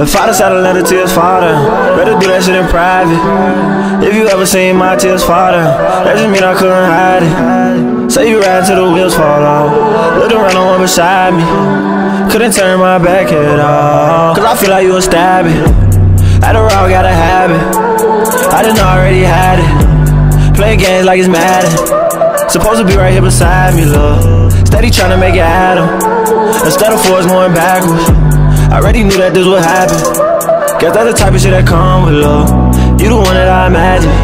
The father sent a letter to his father. Better do that shit in private. If you ever seen my tears father, that just mean I couldn't hide it. Say you ride till the wheels fall off. Looked around on one beside me. Couldn't turn my back at all. Cause I feel like you was stabbing. Adderall got a habit. I didn't already had it. Play games like it's Madden. Supposed to be right here beside me, love. Steady trying to make it happen. Instead of forwards going backwards. I already knew that this would happen. Guess that's the type of shit that come with love. You the one that I imagine.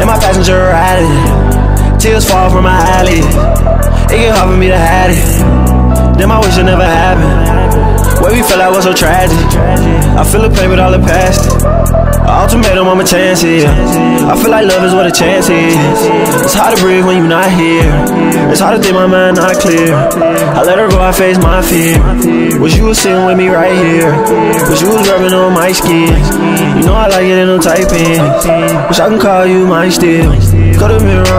Then my passenger riding. Tears fall from my eyelids. It get hard for me to hide it. Then my wish it never happened. What we felt like was so tragic. I feel the pain with all the past. Ultimatum on my chances. I feel like love is what a chance is. It's hard to breathe when you're not here. It's hard to think my mind not clear. I let her go, I face my fear. Wish you was sitting with me right here. Wish you was rubbing on my skin. You know I like it in tight pants. Wish I can call you mine still. Could've been wrong,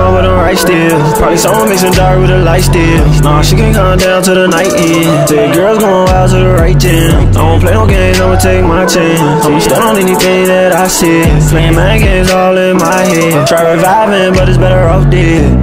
still. Probably someone mixing dark with a light still. Nah, she can calm down to the night end. Say girls going wild to the right gym. I don't play no games, I'ma take my chance. I'ma stand on anything that I see. Playing my games all in my head. Try reviving, but it's better off dead.